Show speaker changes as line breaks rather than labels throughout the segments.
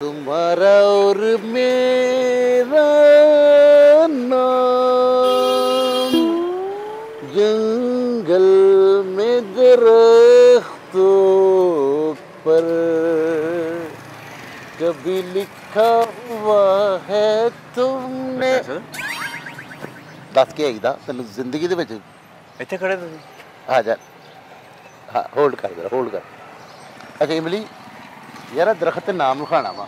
तुम्हारा और मेरा नाम जंगल में दरख्तों पर कभी लिखा हुआ है तुमने ਦੱਸ ਕੇ ਆਈਦਾ ਤੈਨੂੰ ਜ਼ਿੰਦਗੀ ਦੇ ਵਿੱਚ
ਇੱਥੇ ਖੜੇ ਤੁਸੀਂ
ਆ ਜਾ ਹਾਂ ਹੋਲਡ ਕਰ ਜਰਾ ਹੋਲਡ ਕਰ ਅੱਛਾ ਇਮਲੀ ਯਾਰ ਦਰਖਤ ਤੇ ਨਾਮ ਲਿਖਾਣਾ ਵਾ।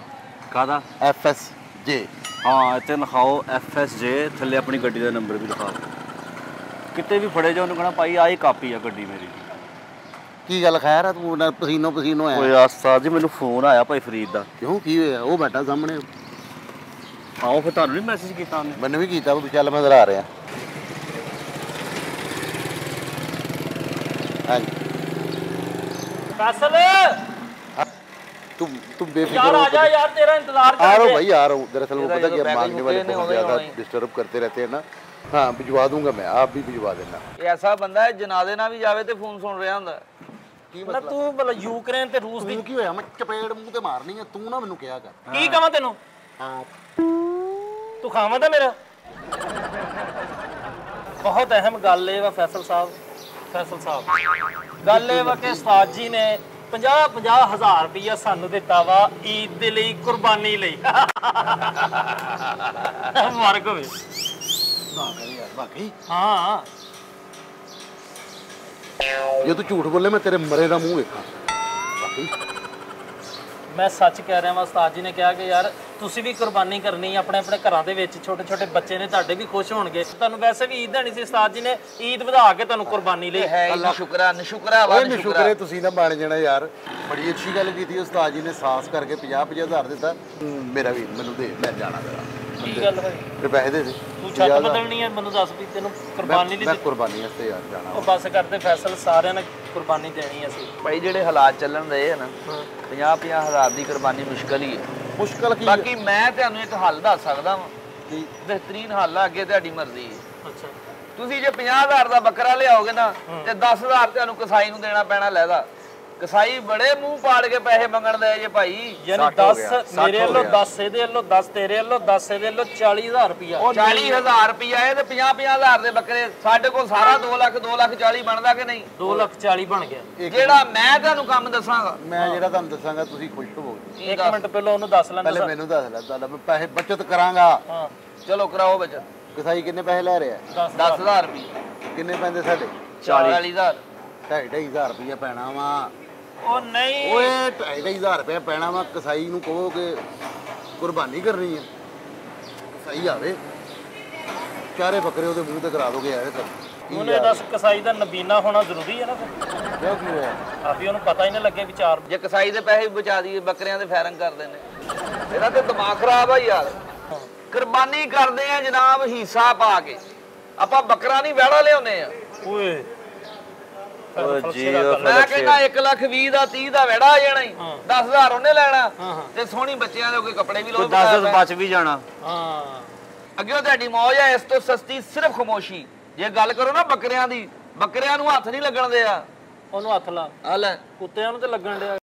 ਕਾਦਾ
ਐਫ ਐਸ ਜੇ
ਹਾਂ ਇੱਥੇ ਲਿਖਾਓ ਐਫ ਐਸ ਜੇ ਥੱਲੇ ਆਪਣੀ ਗੱਡੀ ਦਾ ਨੰਬਰ ਵੀ ਲਿਖਾਓ। ਕਿਤੇ ਵੀ ਫੜੇ ਜਾ ਉਹਨੂੰ ਕਹਣਾ ਭਾਈ ਆਹ ਹੀ ਕਾਪੀ ਆ ਗੱਡੀ ਮੇਰੀ।
ਕੀ ਗੱਲ ਖੈਰ ਆ? ਤੂੰ ਨਾ ਪਸੀਨੋ ਪਸੀਨੋ ਆਇਆ।
ਓਏ ਆਸਤਾ ਜੀ ਮੈਨੂੰ ਫੋਨ ਆਇਆ ਭਾਈ ਫਰੀਦ ਦਾ।
ਕਿਉਂ? ਕੀ ਹੋਇਆ? ਉਹ ਬੈਠਾ ਸਾਹਮਣੇ।
ਆਓ ਫਿਰ ਤੁਹਾਨੂੰ ਨਹੀਂ ਮੈਸੇਜ ਕੀਤਾ ਉਹਨੇ।
ਮੈਨੂੰ ਵੀ ਕੀਤਾ ਉਹ ਚੱਲ ਮੈਂ ਜ਼ਰਾ ਆ ਰਿਹਾ। ਹਾਂਜੀ।
ਫੈਸਲ
ਤੂੰ ਤੂੰ बेफिक्र
यार
हो
आजा यार तेरा इंतजार
आ रहा
कर
हूँ भाई आ रहा हूँ दरअसल वो
तेरा
पता
ये
क्या
तो
मांगने
बैग
वाले
मुझे
बहुत
नहीं
ज़्यादा
होगा ही।
डिस्टर्ब करते रहते हैं ना हाँ भिजवा दूंगा मैं आप भी भिजवा देना
ਇਹ ਐਸਾ ਬੰਦਾ ਹੈ ਜਨਾਦੇ ਨਾਲ ਵੀ ਜਾਵੇ ਤੇ ਫੋਨ ਸੁਣ ਰਿਹਾ ਹੁੰਦਾ
ਕੀ
ਨਾ ਤੂੰ ਭਲਾ ਯੂਕਰੇਨ ਤੇ ਰੂਸ ਦੀ
ਤੂੰ ਕੀ ਹੋਇਆ ਮੈਂ ਚਪੇੜ ਮੂੰਹ ਤੇ ਮਾਰਨੀ ਹੈ ਤੂੰ ਨਾ ਮੈਨੂੰ ਕਿਹਾ ਕਰ
ਕੀ ਕਹਾਂ ਤੈਨੂੰ
ਹਾਂ
ਤੂੰ ਖਾਵਾਂ ਤਾਂ ਮੇਰਾ ਬਹੁਤ ਅਹਿਮ ਗੱਲ ਇਹ ਵਾ ਫੈਸਲ ਸਾਹਿਬ ਫੈਸਲ ਸਾਹਿਬ ਗੱਲ ਇਹ ਵਾ ਕਿ ਉਸਤਾਦ ਜੀ ਨੇ 50 50 ਹਜ਼ਾਰ ਸਾਨੂੰ ਦਿੱਤਾ ਵਾ ਈਦ ਦੇ ਲਈ ਕੁਰਬਾਨੀ ਲਈ। ਮਾਰਕ ਹੋਵੇ।
ਵਾਕਈ ਯਾਰ ਵਾਕਈ
ਹਾਂ।
ਜੇ ਤੂੰ ਝੂਠ ਬੋਲੇ ਮੈਂ ਤੇਰੇ ਮਰੇ ਦਾ ਮੂੰਹ ਵੇਖਾਂ। ਵਾਕਈ
ਮੈਂ ਸੱਚ ਕਹਿ ਰਿਹਾ ਵਾਂ ਉਸਤਾਦ ਜੀ ਨੇ ਕਿਹਾ ਕਿ ਯਾਰ ਤੁਸੀਂ ਵੀ ਕੁਰਬਾਨੀ ਕਰਨੀ ਆਪਣੇ ਆਪਣੇ ਘਰਾਂ ਦੇ ਵਿੱਚ ਛੋਟੇ ਛੋਟੇ ਬੱਚੇ ਨੇ ਤੁਹਾਡੇ ਵੀ ਖੁਸ਼ ਹੋਣਗੇ। ਤੁਹਾਨੂੰ ਵੈਸੇ ਵੀ ਈਦ ਦੇਣੀ ਸੀ ਉਸਤਾਦ ਜੀ ਨੇ ਈਦ ਵਧਾ ਕੇ ਤੁਹਾਨੂੰ ਕੁਰਬਾਨੀ ਲਈ।
ਹੀ ਸ਼ੁਕਰਾ ਨਸ਼ੁਕਰਾ ਵਾ ਨਸ਼ੁਕਰਾ
ਸ਼ੁਕਰੇ। ਤੁਸੀਂ ਨਾ ਬਣ ਜਾਣਾ ਯਾਰ। ਬੜੀ ਅੱਛੀ ਗੱਲ ਕੀਤੀ ਉਸਤਾਦ ਜੀ ਨੇ ਸਾਹਸ ਕਰਕੇ 50 50 ਹਜ਼ਾਰ ਦਿੱਤਾ। ਮੇਰਾ ਵੀ ਮੈਨੂੰ ਦੇ ਮੈਂ ਜਾਣਾ ਤੇਰਾ।
ਕੀ ਗੱਲ ਹੋਈ?
ਤੇ ਪੈਸੇ ਦੇ ਦੇ।
ਤੂੰ ਛੱਤ ਬਦਲਣੀ ਹੈ ਮੈਨੂੰ ਦੱਸ ਵੀ ਤੈਨੂੰ ਕੁਰਬਾਨੀ ਲਈ
ਮੈਂ ਕੁਰਬਾਨੀ ਵਾਸਤੇ ਯਾਰ ਜਾਣਾ।
ਉਹ ਬਸ ਕਰਦੇ ਫੈਸਲ ਸਾਰਿਆਂ ਨੇ ਕੁਰਬਾਨੀ ਦੇਣੀ ਅਸੀਂ।
ਭਾਈ ਜਿਹੜੇ ਹਾਲਾਤ ਚੱਲਣ ਰਹੇ ਆ ਨਾ 50 50 ਹਜ਼ਾਰ ਦੀ ਕੁਰਬਾਨੀ ਮੁਸ਼ਕਲ ਹੀ ਹੈ।
ਮੁਸ਼ਕਲ ਕੀ
ਬਾਕੀ ਮੈਂ ਤੁਹਾਨੂੰ ਇੱਕ ਹੱਲ ਦੱਸ ਸਕਦਾ ਵਾਂ। ਬਿਹਤਰੀਨ ਹੱਲ ਆ ਅੱਗੇ ਤੁਹਾਡੀ ਮਰਜ਼ੀ ਹੈ।
ਅੱਛਾ।
ਤੁਸੀਂ ਜੇ 50000 ਦਾ ਬੱਕਰਾ ਲਿਆਓਗੇ ਨਾ ਤੇ 10000 ਤੁਹਾਨੂੰ ਕਸਾਈ ਨੂੰ ਦੇਣਾ ਪੈਣਾ ਲੈਦਾ। ਕਸਾਈ ਬੜੇ ਮੂੰਹ ਪਾੜ ਕੇ ਪੈਸੇ ਮੰਗਣ ਦੇ ਜੇ ਭਾਈ।
ਯਾਨੀ 10 ਮੇਰੇ ਵੱਲੋਂ 10 ਇਹਦੇ ਵੱਲੋਂ 10 ਤੇਰੇ ਵੱਲੋਂ 10 ਇਹਦੇ ਵੱਲੋਂ 40000 ਰੁਪਇਆ
40000 ਰੁਪਿਆ ਇਹ ਤੇ 50 50000 ਦੇ ਬੱਕਰੇ। ਸਾਡੇ ਕੋਲ ਸਾਰਾ 2 ਲੱਖ 2 ਲੱਖ 40 ਬਣਦਾ ਕਿ ਨਹੀਂ?
2 ਲੱਖ 40 ਬਣ ਗਿਆ।
ਜਿਹੜਾ ਮੈਂ ਤੁਹਾਨੂੰ ਕੰਮ ਦੱਸਾਂਗਾ।
ਮੈਂ ਜਿਹੜਾ ਤੁਹਾਨੂੰ ਦੱਸਾਂਗਾ ਤੁਸੀਂ ਖੁਸ਼ ਹੋਵੋਗੇ
ਇੱਕ ਮਿੰਟ ਪਹਿਲਾਂ ਉਹਨੂੰ ਦੱਸ ਲੈਣ
ਪਹਿਲੇ ਮੈਨੂੰ ਦੱਸ ਲੈ ਤੁਹਾਡਾ ਮੈਂ ਪੈਸੇ ਬਚਤ ਕਰਾਂਗਾ।
ਹਾਂ।
ਚਲੋ ਕਰਾਓ ਵਿੱਚ
ਕਸਾਈ ਕਿੰਨੇ ਪੈਸੇ ਲੈ ਰਿਹਾ?
10
10000 ਰੁਪਏ
ਕਿੰਨੇ ਪੈਂਦੇ ਸਾਡੇ?
40000
ਢਾਈ ਢਾਈ ਹਜ਼ਾਰ ਰੁਪਏ ਪੈਣਾ ਵਾ।
ਉਹ ਨਹੀਂ।
ਓਏ ਢਾਈ ਢਾਈ ਹਜ਼ਾਰ ਰੁਪਏ ਪੈਣਾ ਵਾ ਕਸਾਈ ਨੂੰ ਕਹੋ ਕਿ ਕੁਰਬਾਨੀ ਕਰਨੀ ਹੈ ਕਸਾਈ ਆਵੇ। ਚਾਰੇ ਬੱਕਰੇ ਉਹਦੇ ਮੂੰਹ ਤੇ ਕਰਾ ਦੋਗੇ ਯਾਰ ਕੀ
ਉਹਨੇ ਦੱਸ ਕਸਾਈ ਦਾ ਨਬੀਨਾ ਹੋਣਾ ਜ਼ਰੂਰੀ ਹੈ ਨਾ ਫਿਰ।
ਕਿਉਂ ਕੀ ਹੋਇਆ?
ਆਪ ਹੀ ਉਹਨੂੰ ਪਤਾ ਹੀ ਨਾ ਲੱਗੇ ਵੀ ਚਾਰ
ਜੇ ਕਸਾਈ ਦੇ ਪੈਸੇ ਵੀ ਬਚਾ ਦਈਏ ਬੱਕਰਿਆਂ ਦੇ ਫੈਰਿੰਗ ਕਰਦੇ ਨੇ ਇਹਦਾ ਤੇ ਦਿਮਾਗ ਖਰਾਬ ਆ ਯਾਰ। ਕੁਰਬਾਨੀ ਕਰਦੇ ਆ ਜਨਾਬ ਹਿੱਸਾ ਪਾ ਕੇ। ਆਪਾਂ ਬੱਕਰਾ ਨਹੀਂ ਵਹਿੜਾ ਲਿਆਉਂਦੇ ਆ।
ਓਏ।
ਓ ਜੀ
ਮੈਂ ਕਹਿੰਦਾ 1 ਲੱਖ 20 ਦਾ 30 ਦਾ ਵਹਿੜਾ ਆ ਜਾਣਾ ਹੀ। 10000 ਉਹਨੇ ਲੈਣਾ। ਤੇ ਸੋਹਣੀ ਬੱਚਿਆਂ ਦੇ ਕੋਈ ਕੱਪੜੇ ਵੀ ਲੋ
10 10 ਬਚ ਵੀ ਜਾਣਾ।
ਹਾਂ।
ਅੱਗੇ ਤੁਹਾਡੀ ਮੌਜ ਹੈ ਇਸ ਤੋਂ ਸਸਤੀ ਸਿਰਫ ਖਮੋਸ਼ੀ। ਜੇ ਗੱਲ ਕਰੋ ਨਾ ਬੱਕਰਿਆਂ ਦੀ ਬੱਕਰਿਆਂ ਨੂੰ ਹੱਥ ਨਹੀਂ ਲੱਗਣ ਦੇ ਆ
ਉਹਨੂੰ ਹੱਥ ਲਾ।
ਆ ਲੈ।
ਕੁੱਤਿਆਂ ਨੂੰ ਤੇ ਲੱਗਣ ਡਿਆ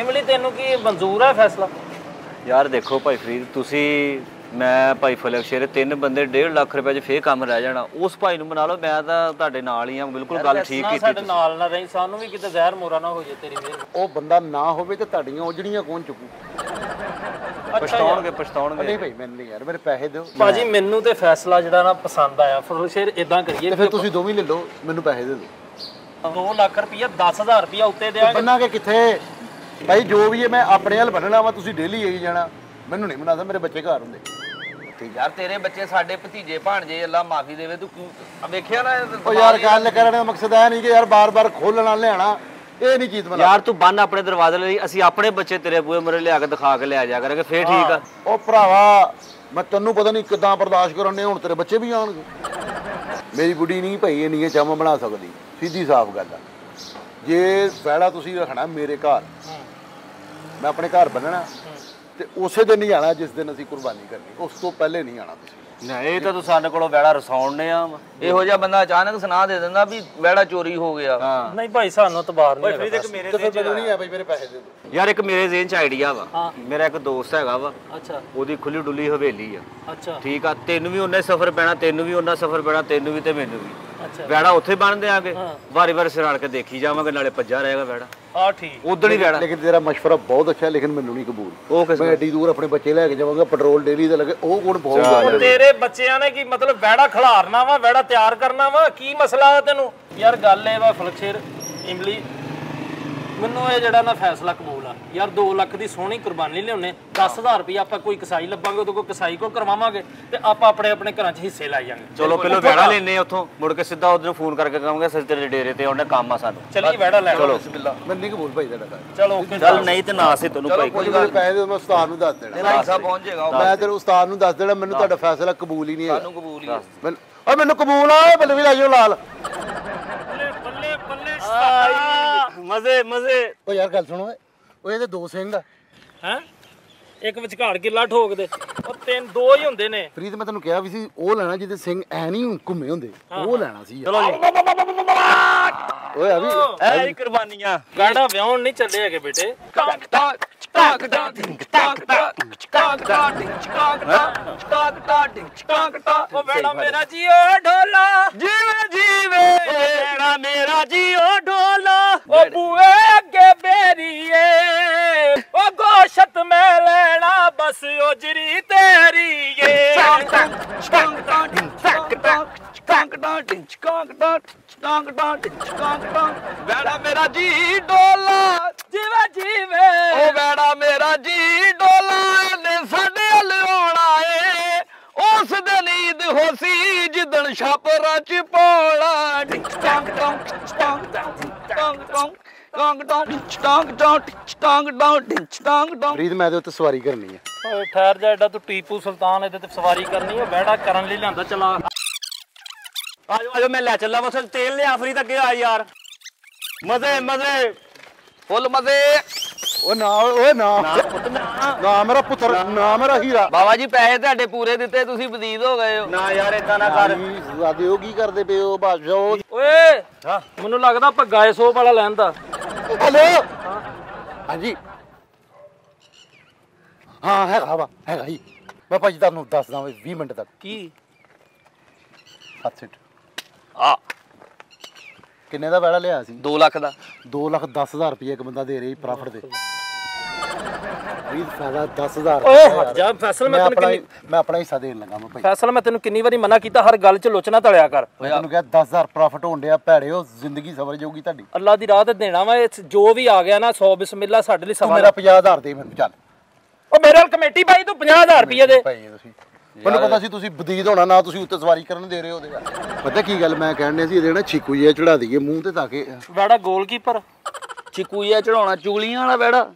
ਇਮਲੀ ਤੈਨੂੰ ਕੀ ਮਨਜ਼ੂਰ ਹੈ ਫੈਸਲਾ?
ਯਾਰ ਦੇਖੋ ਭਾਈ ਫਰੀਦ ਤੁਸੀਂ ਮੈਂ ਭਾਈ ਫਲਕ ਸ਼ੇਰੇ ਤਿੰਨ ਬੰਦੇ 1.5 ਲੱਖ ਰੁਪਏ 'ਚ ਫੇਰ ਕੰਮ ਰਹਿ ਜਾਣਾ। ਉਸ ਭਾਈ ਨੂੰ ਮਨਾ ਲਓ ਮੈਂ ਤਾਂ ਤੁਹਾਡੇ ਨਾਲ ਹੀ ਆ ਬਿਲਕੁਲ ਗੱਲ ਠੀਕ ਕੀਤੀ
ਸਾਡੇ ਨਾਲ ਨਾ ਰਹੀ ਸਾਨੂੰ ਵੀ ਕਿਤੇ ਜ਼ਹਿਰ ਮੋਰਾ ਨਾ ਹੋ ਜੇ ਤੇਰੀ ਮਿਹਰ।
ਉਹ ਬੰਦਾ ਨਾ ਹੋਵੇ ਤੇ ਤੁਹਾਡੀਆਂ ਉਜੜੀਆਂ ਕੌਣ ਚੁੱਕੂ?
ਪਛਤਾਉਣਗੇ ਪਛਤਾਉਣਗੇ।
ਨਹੀਂ ਭਾਈ ਮੈਨੂੰ ਨਹੀਂ ਯਾਰ ਮੇਰੇ ਪੈਸੇ ਦਿਓ।
ਭਾਜੀ ਮੈਨੂੰ ਤੇ ਫੈਸਲਾ ਜਿਹੜਾ ਨਾ ਪਸੰਦ ਆਇਆ। ਫਿਰ ਸ਼ੇਰ ਇਦਾਂ ਕਰੀਏ
ਤੇ ਫਿਰ ਤੁਸੀਂ ਦੋਵੇਂ ਲੈ ਲਓ ਮੈਨੂੰ ਪੈਸੇ ਦੇ ਦਿਓ।
2 ਲੱਖ ਰੁਪਇਆ 10000 ਰੁਪਇਆ ਉੱਤੇ ਦਿਆਂਗੇ।
ਬੰਨਾਂਗੇ ਕਿੱਥੇ? ਭਾਈ ਜੋ ਵੀ ਹੈ ਮੈਂ ਆਪਣੇ ਵੱਲ ਬੰਨਣਾ ਵਾ ਤੁਸੀਂ ਡੇਲੀ ਆਈ ਜਾਣਾ। ਮੈਨੂੰ ਨਹੀਂ ਬਣਾਦਾ ਮੇਰੇ ਬੱਚੇ ਘਰ ਹੁੰਦੇ।
ਯਾਰ ਤੇਰੇ ਬੱਚੇ ਸਾਡੇ ਭਤੀਜੇ ਭਾਣਜੇ ਅੱਲਾ ਮਾਫੀ ਦੇਵੇ ਤੂੰ ਕਿਉਂ ਵੇਖਿਆ ਨਾ
ਉਹ ਯਾਰ ਗੱਲ ਕਰਨ ਦਾ ਮਕਸਦ ਇਹ ਨਹੀਂ ਕਿ ਯਾਰ ਬਾਰ-ਬਾਰ ਖੋਲਣਾ ਲਿਆਣਾ ਇਹ ਨਹੀਂ ਚੀਜ਼ ਬਣਾ
ਯਾਰ ਤੂੰ ਬੰਨ ਆਪਣੇ ਦਰਵਾਜ਼ੇ ਲਈ ਅਸੀਂ ਆਪਣੇ ਬੱਚੇ ਤੇਰੇ ਬੂਹੇ ਮਰੇ ਲਿਆ ਕੇ ਦਿਖਾ ਕੇ ਲਿਆ ਜਾ ਕਰਾਂਗੇ ਫੇਰ ਠੀਕ ਆ।
ਉਹ ਭਰਾਵਾ ਮੈਂ ਤੈਨੂੰ ਪਤਾ ਨਹੀਂ ਕਿਦਾਂ ਬਰਦਾਸ਼ਤ ਕਰਾਂਨੇ ਹੁਣ ਤੇਰੇ ਬੱਚੇ ਵੀ ਆਣਗੇ ਮੇਰੀ ਬੁੱਢੀ ਨਹੀਂ ਭਾਈ ਇਹ ਨਹੀਂ ਇਹ ਚਾਮਾ ਬਣਾ ਸਕਦੀ ਸਿੱਧੀ ਸਾਫ਼ ਗੱਲ ਆ। ਜੇ ਫੈੜਾ ਤੁਸੀਂ ਰੱਖਣਾ ਮੇਰੇ ਘਰ ਮੈਂ ਆਪਣੇ ਘਰ ਬੰਨਣਾ ਤੇ ਉਸੇ ਦਿਨ ਹੀ ਆਣਾ ਜਿਸ ਦਿਨ ਅਸੀਂ ਕੁਰਬਾਨੀ ਕਰਨੀ। ਉਸ ਤੋਂ ਪਹਿਲੇ ਨਹੀਂ ਆਣਾ ਤੁਸੀਂ।
ਨਹੀਂ ਇਹ ਤਾਂ ਤੂੰ ਸਾਡੇ ਕੋਲੋਂ ਬੈੜਾ ਰਸਾਉਣਨੇ ਆ
ਇਹੋ ਜਿਹਾ ਬੰਦਾ ਅਚਾਨਕ ਸੁਣਾ ਦੇ ਦਿੰਦਾ ਵੀ ਬੈੜਾ ਚੋਰੀ ਹੋ ਗਿਆ।
ਹਾਂ।
ਨਹੀਂ ਭਾਈ ਸਾਨੂੰ ਤਬਾਰ ਨਹੀਂ
ਫਰੀਦ ਇੱਕ ਮੇਰੇ
ਫਿਰ ਮੈਨੂੰ ਨਹੀਂ ਆ ਬਈ ਮੇਰੇ ਪੈਸੇ ਦੇ ਦਿਓ।
ਯਾਰ ਇੱਕ ਮੇਰੇ ਜ਼ੇਨ ਚ ਆਈਡੀਆ ਵਾ। ਮੇਰਾ ਇੱਕ ਦੋਸਤ ਹੈਗਾ ਵਾ।
ਅੱਛਾ।
ਉਹਦੀ ਖੁੱਲੀ ਡੁੱਲੀ ਹਵੇਲੀ ਆ।
ਅੱਛਾ।
ਠੀਕ ਆ ਤੈਨੂੰ ਵੀ ਉਹਨਾਂ ਸਫ਼ਰ ਪੈਣਾ ਤੈਨੂੰ ਵੀ ਉਹਨਾਂ ਸਫ਼ਰ ਪੈਣਾ ਤੈਨੂੰ ਵੀ ਤੇ ਮੈਨੂੰ ਵੀ।
ਅੱਛਾ।
ਬੈੜਾ ਉੱਥੇ ਬਣ ਦਿਆਂਗੇ।
ਹਾਂ।
ਵਾਰੀ ਵਾਰੀ ਸਿਰਾੜ ਕੇ ਦੇਖੀ ਜਾਵਾਂਗੇ ਨਾਲੇ ਭੱਜਾ ਰਹੇਗਾ ਬੈੜਾ
ਆ ਠੀਕ।
ਉਦੋਂ ਹੀ ਬੈੜਾ
ਲੇਕਿਨ ਤੇਰਾ ਮਸ਼ਵਰਾ ਬਹੁਤ ਅੱਛਾ ਹੈ ਲੇਕਿਨ ਮੈਨੂੰ ਨਹੀਂ ਕਬੂਲ।
ਉਹ ਕਿਸ
ਮੈਂ ਐਡੀ ਦੂਰ ਆਪਣੇ ਬੱਚੇ ਲੈ ਕੇ ਜਾਵਾਂਗਾ ਪੈਟਰੋਲ ਡੇਲੀ ਦਾ ਲੱਗੇ ਉਹ ਕੋਣ ਪਾਊਗਾ
ਤੇਰੇ ਬੱਚਿਆਂ ਨੇ ਕੀ ਮਤਲਬ ਵੈੜਾ ਖਿਲਾਰਨਾ ਵਾ ਵੈੜਾ ਤਿਆਰ ਕਰਨਾ ਵਾ? ਕੀ ਮਸਲਾ ਹੈ ਤੈਨੂੰ? ਯਾਰ ਗੱਲ ਇਹ ਵਾ ਫਲਕਸ਼ੇਰ ਇਮਲੀ ਮੈਨੂੰ ਇਹ ਜਿਹੜਾ ਨਾ ਫੈਸਲਾ ਕਬੂਲ ਆ। ਯਾਰ 2 ਲੱਖ ਦੀ ਸੋਹਣੀ ਕੁਰਬਾਨੀ ਲਿਆਉਣੇ 10000 ਰੁਪਏ ਆਪਾਂ ਕੋਈ ਕਸਾਈ ਲੱਭਾਂਗੇ ਉਹਦੇ ਕੋਲ ਕਸਾਈ ਕੋਲ ਕਰਵਾਵਾਂਗੇ ਤੇ ਆਪਾਂ ਆਪਣੇ ਆਪਣੇ ਘਰਾਂ 'ਚ ਹਿੱਸੇ ਲੈ ਜਾਾਂਗੇ।
ਚਲੋ ਪਹਿਲਾਂ ਬੈੜਾ ਲੈਨੇ ਆ ਉੱਥੋਂ। ਮੁੜ ਕੇ ਸਿੱਧਾ ਉਧਰ ਫੋਨ ਕਰਕੇ ਕਹਾਂਗੇ ਅਸੀਂ ਤੇਰੇ ਡੇਰੇ ਤੇ ਆਉਣੇ ਕੰਮ ਆ ਸਾਨੂੰ।
ਚਲੀ ਵੈੜਾ ਲੈ ਚਲੋ।
ਮੈਂ ਨਹੀਂ ਕਬੂਲ ਭਾਈ ਤੁਹਾਡਾ।
ਚਲੋ ਓਕੇ
ਚੱਲ ਨਹੀਂ ਤੇ ਨਾ ਸੇ ਤੈਨੂੰ ਭਾਈ
ਕੋਈ ਪੈਸੇ ਦੇ ਮੈਂ ਉਸਤਾਦ ਨੂੰ ਦੱਸ ਦੇਣਾ।
ਤੇਰਾ ਹਿੱਸਾ ਪਹੁੰਚ ਜਾਏਗਾ।
ਮੈਂ ਤੇਰੇ ਉਸਤਾਦ ਨੂੰ ਦੱਸ ਦੇਣਾ ਮੈਨੂੰ ਤੁਹਾਡਾ ਫੈਸਲਾ ਕਬੂਲ ਹੀ ਨਹੀਂ ਹੈ
ਸਾਨੂੰ ਕਬੂਲ ਹੀ ਹੈ।
ਓ ਮੈਨੂੰ ਕਬੂਲ ਆ ਬੱਲੇ ਵੀ ਲਾਈਓ ਲਾਲ।
ਬੱਲੇ ਬੱਲੇ ਬੱਲੇ
ਮਜ਼ੇ ਮਜ਼ੇ।
ਓ ਯਾਰ ਗੱਲ ਸੁਣੋ ਓਏ। ਇਹਦੇ ਦੋ ਸਿੰਘ ਆ।
ਹੈ? ਇੱਕ ਵਿਚਕਾਰ ਗਿੱਲਾ ਠੋਕ ਦੇ। ਉਹ ਤਿੰਨ ਦੋ ਹੀ ਹੁੰਦੇ ਨੇ।
ਫਰੀਦ ਮੈਂ ਤੈਨੂੰ ਕਿਹਾ ਵੀ ਸੀ ਉਹ ਲੈਣਾ ਜਿਹਦੇ ਸਿੰਘ ਐ ਨਹੀਂ ਘੁੰਮੇ ਹੁੰਦੇ। ਉਹ ਲੈਣਾ ਸੀ
ਚਲੋ ਜੀ।
ਓਏ ਵੀ
ਐ ਕੁਰਬਾਨੀਆਂ।
ਗਾੜਾ ਵਿਆਹਣ ਨਹੀਂ ਚੱਲੇ ਹੈਗੇ ਬੇਟੇ?
ਚਕਾਕ ਦਾ ਡਿੰਗ ਚਕਾਕ ਦਾ ਚਕਾਕ ਦਾ ਡਿੰਗ ਚਕਾਕ ਦਾ ਚਕਾਕ ਦਾ ਡਿੰਗ ਚਕਾਕ ਦਾ
ਉਹ ਵੇੜਾ ਮੇਰਾ ਜੀਓ ਢੋਲਾ
ਜੀਵੇ ਜੀਵੇ
ਵੇੜਾ ਮੇਰਾ ਜੀਓ ਢੋਲਾ ਉਹ ਬੂਏ ਅੱਗੇ ਬੇਰੀਏ ਉਹ ਗੋਸ਼ਤ ਮੈਂ ਲੈਣਾ ਬਸ ਉਜਰੀ ਤੇਰੀ ਏ
ਚਕਾਕ ਦਾ ਚਕਾਕ ਦਾ ਡਿੰਗ ਚਕਾਕ ਦਾ ਟਾਂਕ ਟਾਂ ਟਿੰਚ ਕਾਂਕ ਟਾਂ ਟਾਂਕ ਟਾਂ ਟਿੰਚ ਕਾਂਕ ਟਾਂ ਵੈੜਾ ਮੇਰਾ ਜੀ ਡੋਲਾ।
ਜਿਵੇਂ ਜੀਵੇ।
ਉਹ ਵੈੜਾ ਮੇਰਾ ਜੀ ਡੋਲਾ ਨੇ ਸਾਡੇ ਹਲ ਆਉਣਾ ਉਸ ਦਿਨ ਈਦ ਹੋਸੀ ਜਿੱਦਣ ਛਾਪਰਾਂ ਚ ਪੌਲਾ। ਟਿੰਚ ਕਾਂਕ ਟਾਂ ਟਾਂਕ ਟਾਂ ਟਾਂਕ ਟਾਂਗ ਟਾਂ ਟਿੰਚ ਟਾਂਗ ਟਾਂ ਟਿੰਚ ਟਾਂਗ ਟਾਂ ਟਿੰਚ ਟਾਂਗ ਟਾਂ
ਫਰੀਦ ਮੈਂ ਇਹਦੇ ਉੱਤੇ ਸਵਾਰੀ ਕਰਨੀ ਹੈ
ਓਏ ਠਹਿਰ ਜਾ ਐਡਾ ਤੂੰ ਟੀਪੂ ਸੁਲਤਾਨ ਇਹਦੇ ਤੇ ਸਵਾਰੀ ਕਰਨੀ ਹੈ ਬੈੜਾ ਕਰਨ ਲਈ ਲਿਆਂਦਾ ਚਲਾ।
ਆਜੋ ਆਜੋ ਮੈਂ ਲੈ ਚੱਲਾਂ ਬਸ ਤੇਲ ਲਿਆ ਫਰੀ ਅੱਗੇ ਆ ਯਾਰ। ਮਜ਼ੇ ਮਜ਼ੇ।
ਫੁੱਲ ਮਜ਼ੇ।
ਓ ਨਾ ਓਏ ਨਾ।
ਨਾ
ਨਾ। ਮੇਰਾ ਪੁੱਤਰ ਨਾ। ਮੇਰਾ ਹੀਰਾ।
ਬਾਬਾ ਜੀ ਪੈਸੇ ਤੁਹਾਡੇ ਪੂਰੇ ਦਿੱਤੇ ਤੁਸੀਂ ਬਦੀਦ ਹੋ ਗਏ ਹੋ।
ਨਾ ਯਾਰ ਇਦਾਂ ਨਾ ਕਰ।
ਦਾਦੇ ਉਹ ਕੀ ਕਰਦੇ ਪਏ ਹੋ? ਬਾਦਸ਼ਾਹ
ਓਏ ਮੈਨੂੰ ਲੱਗਦਾ ਆਪਾਂ ਗਾਏ ਸੋਪ ਵਾਲਾ ਲੈਣ ਦਾ।
ਹਲੋ? ਹਾਂਜੀ। ਹਾਂ ਹੈਗਾ ਵਾ ਹੈਗਾ ਹੀ ਮੈਂ ਭਾਜੀ ਤੁਹਾਨੂੰ ਦੱਸਦਾ ਵਾ 20 ਮਿੰਟ ਤੱਕ।
ਕੀ?
ਹੱਥ ਸਿੱਟ
ਆ।
ਕਿੰਨੇ ਦਾ ਵੈੜਾ ਲਿਆ ਸੀ?
2 ਲੱਖ ਦਾ।
2 ਲੱਖ 10000 ਰੁਪਏ ਇੱਕ ਬੰਦਾ ਦੇ ਰਹੀ ਪ੍ਰਾਫਿਟ ਦੇ। 20 ਫਾਇਦਾ 10000
ਓਏ ਹਟ ਜਾ ਫੈਸਲ
ਮੈਂ
ਤੈਨੂੰ ਕਿੰਨੀ
ਮੈਂ ਆਪਣਾ ਹਿੱਸਾ ਦੇਣ ਲੱਗਾ ਮੈਂ ਭਾਈ।
ਫੈਸਲ ਮੈਂ ਤੈਨੂੰ ਕਿੰਨੀ ਵਾਰੀ ਮਨਾ ਕੀਤਾ ਹਰ ਗੱਲ 'ਚ ਲੋਚਨਾ ਤਲਿਆ ਕਰ।
ਮੈਂ ਤੁਹਾਨੂੰ ਕਿਹਾ 10000 ਪ੍ਰਾਫਿਟ ਹੋਣ ਡਿਆ ਭੈੜੇ ਹੋ ਜ਼ਿੰਦਗੀ ਸਵਰ ਜਾਊਗੀ ਤੁਹਾਡੀ।
ਅੱਲਾ ਦੀ ਰਾਹ ਤੇ ਦੇਣਾ ਵਾ ਇਹ ਜੋ ਵੀ ਆ ਗਿਆ ਨਾ 100 ਬਿਸਮਿਲ੍ਲਾ ਸਾਡੇ ਲਈ ਸਵਾਲ
ਮੇਰਾ 50000 ਦੇ ਮੈਨੂੰ ਚੱਲ।
ਉਹ ਮੇਰੇ ਨਾਲ ਕਮੇਟੀ ਪਾਈ ਤੂੰ 50000 ਰੁਪਏ ਦੇ।
ਭਾਈ ਤੁਸੀਂ ਮੈਨੂੰ ਪਤਾ ਸੀ ਤੁਸੀਂ ਬਦੀਦ ਹੋਣਾ ਨਾ ਤੁਸੀਂ ਉੱਤੇ ਸਵਾਰੀ ਕਰਨ ਦੇ ਰਹੇ ਹੋ ਉਹਦੇ ਪਤਾ ਕੀ ਗੱਲ ਮੈਂ ਕਹਿਣ ਡਿਆ ਸੀ ਇਹਦੇ ਨਾ ਛਿਕੂ ਜਿਹਾ ਚੜਾ ਦਈਏ ਮੂੰਹ ਤੇ ਤਾਂ ਕਿ
ਵੈੜਾ ਗੋਲਕੀਪਰ
ਚਿਕੂਆ ਚੜਾਉਣਾ ਚੁਗਲੀਆਂ ਵਾਲਾ ਬੈੜਾ